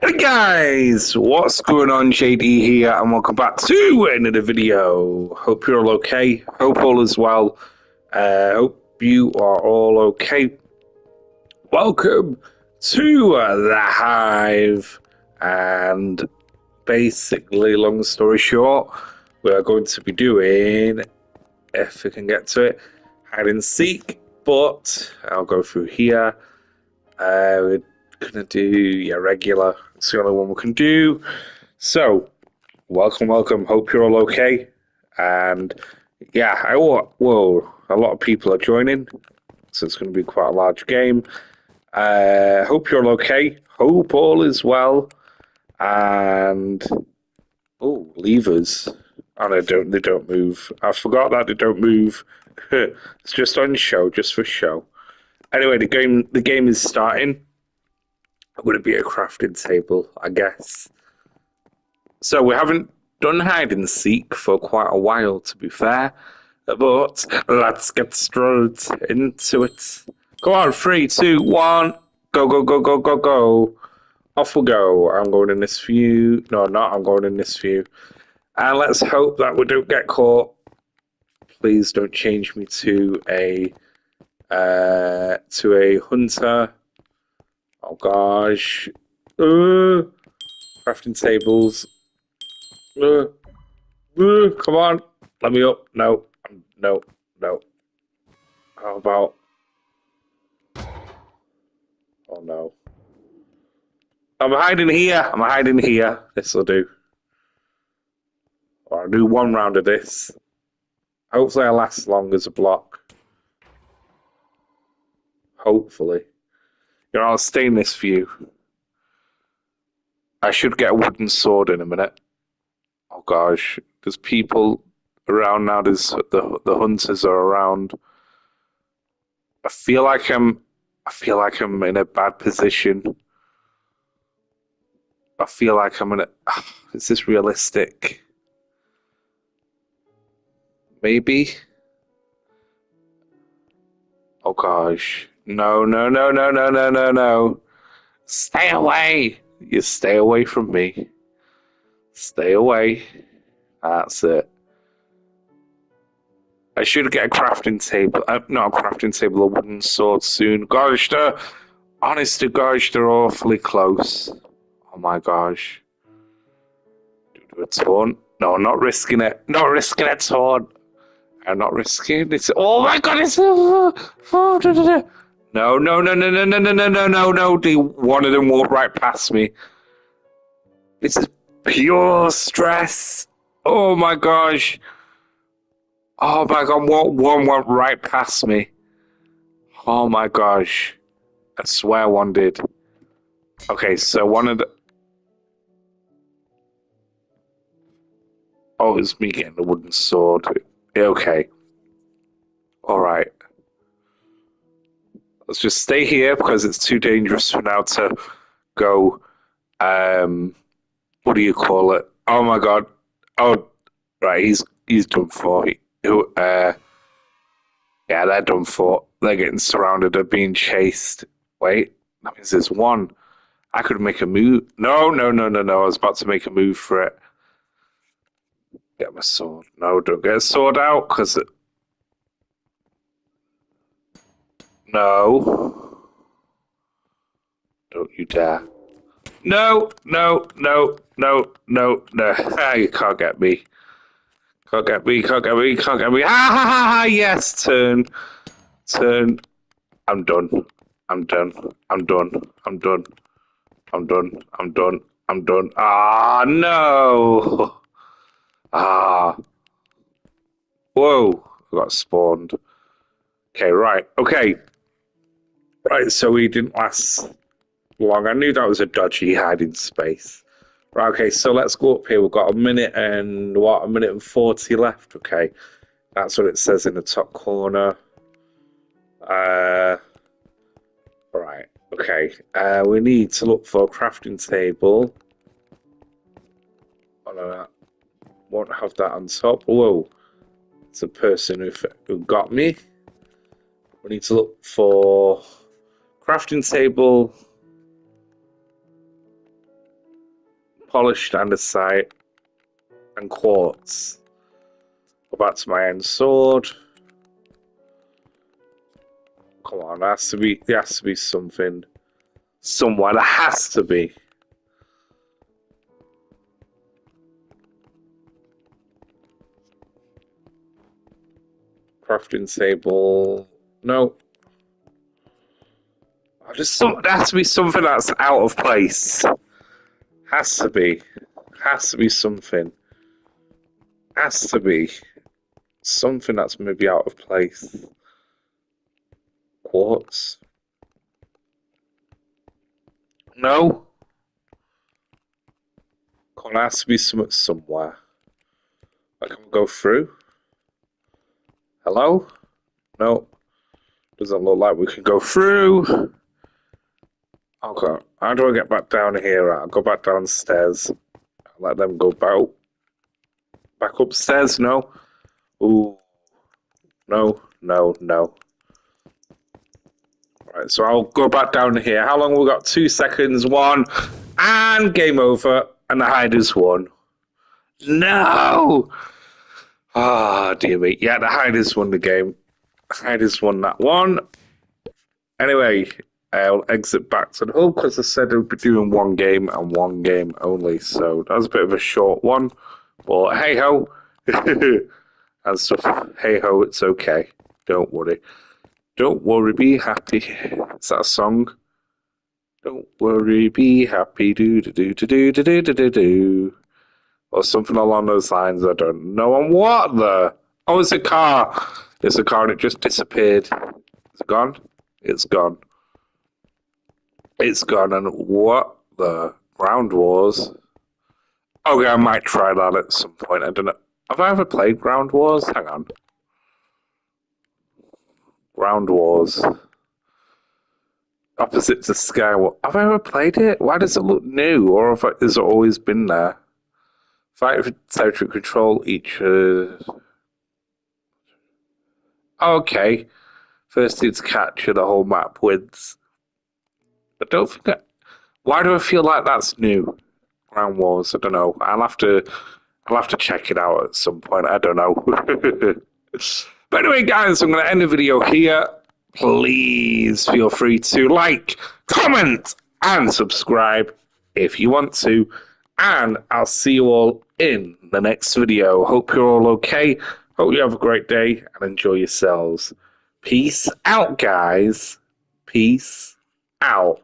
Hey guys, what's going on? JD here, and welcome back to another video. Hope you're all okay. Hope all is well. Uh, hope you are all okay. Welcome to uh, the Hive, and basically, long story short, we are going to be doing, if we can get to it, hide and seek. But I'll go through here. Uh, gonna do yeah regular. It's the only one we can do. So, welcome, welcome. Hope you're all okay. And yeah, I whoa, a lot of people are joining, so it's to be quite a large game. Uh, hope you're all okay. Hope all is well. And oh, levers. And they don't they don't move. I forgot that they don't move. it's just on show, just for show. Anyway, the game the game is starting. Would it be a crafted table? I guess. So we haven't done hide and seek for quite a while, to be fair. But let's get straight into it. Go on, three, two, one, go, go, go, go, go, go. Off we go. I'm going in this view. No, not. I'm going in this view. And let's hope that we don't get caught. Please don't change me to a uh, to a hunter. Oh gosh. Uh, crafting tables. Uh, uh, come on. Let me up. No. No. No. How about. Oh no. I'm hiding here. I'm hiding here. This will do. I'll do one round of this. Hopefully I last as long as a block. Hopefully. You know, I'll stay in this view. I should get a wooden sword in a minute. Oh gosh, there's people around now. There's the the hunters are around. I feel like I'm. I feel like I'm in a bad position. I feel like I'm in a. Is this realistic? Maybe. Oh gosh. No, no, no, no, no, no, no, no. Stay away. You stay away from me. Stay away. That's it. I should get a crafting table. Uh, not a crafting table, a wooden sword soon. Gosh, they're, honest to gosh, they're awfully close. Oh my gosh. Do a taunt. No, not risking it. Not risking it, taunt. I'm not risking it. Oh my god, it's. Oh. No, no, no, no, no, no, no, no, no, no, no. One of them walked right past me. This is pure stress. Oh my gosh. Oh my god, what one went right past me. Oh my gosh. I swear one did. Okay, so one of the Oh, it's me getting the wooden sword. Okay. Alright. Let's just stay here because it's too dangerous for now to go. Um, what do you call it? Oh my god! Oh, right, he's he's done for. He, who? uh, yeah, they're done for. They're getting surrounded. They're being chased. Wait, that means there's one. I could make a move. No, no, no, no, no. I was about to make a move for it. Get my sword. No, don't get a sword out because it, No. Don't you dare. No, no, no, no, no, no. Ah, you can't get me. Can't get me, can't get me, can't get me. Ha ha ha ha! Yes, turn. Turn. I'm done. I'm done. I'm done. I'm done. I'm done. I'm done. I'm done. Ah, no. Ah. Whoa. I got spawned. Okay, right. Okay. Right, so he didn't last long. I knew that was a dodgy hiding space. Right, okay, so let's go up here. We've got a minute and what, a minute and 40 left. Okay, that's what it says in the top corner. Uh, right, okay. Uh, we need to look for a crafting table. Oh, no, no. Won't have that on top. Whoa, it's a person who, who got me. We need to look for crafting table. polished andesite, and quartz. Go back to my end sword. Come on, there has to be there has to be something somewhere. There has to be. Crafting table. No. Just some, there has to be something that's out of place. Has to be. Has to be something. Has to be something that's maybe out of place. Quartz. No. Can there has to be something somewhere. I can go through. Hello? No. Doesn't look like we can go through. Okay. How do I get back down here? I'll go back downstairs. Let them go back. Back upstairs? No. Ooh. No, no, no. Right, so I'll go back down here. How long we got? Two seconds. One. And game over. And the hiders won. No! Ah, oh, dear me. Yeah, the hiders won the game. Hiders won that one. Anyway, I'll exit back to the oh, hub because I said I'd be doing one game and one game only. So that was a bit of a short one. But hey ho. and stuff. Hey ho, it's okay. Don't worry. Don't worry, be happy. Is that a song? Don't worry, be happy. Do do do do do do do do do. Or something along those lines. I don't know. And what the? Oh, it's a car. It's a car and it just disappeared. It's gone? It's gone. It's gone, and what the Ground Wars? Okay, I might try that at some point. I don't know. Have I ever played Ground Wars? Hang on. Ground Wars. Opposite to SkyWars. Have I ever played it? Why does it look new? Or have I, has it always been there? Fight for territory control each. Uh... Okay. First, it's capture the whole map with I don't think that. Why do I feel like that's new? Ground Wars. I don't know. I'll have to. I'll have to check it out at some point. I don't know. but anyway, guys, I'm going to end the video here. Please feel free to like, comment, and subscribe if you want to. And I'll see you all in the next video. Hope you're all okay. Hope you have a great day and enjoy yourselves. Peace out, guys. Peace out.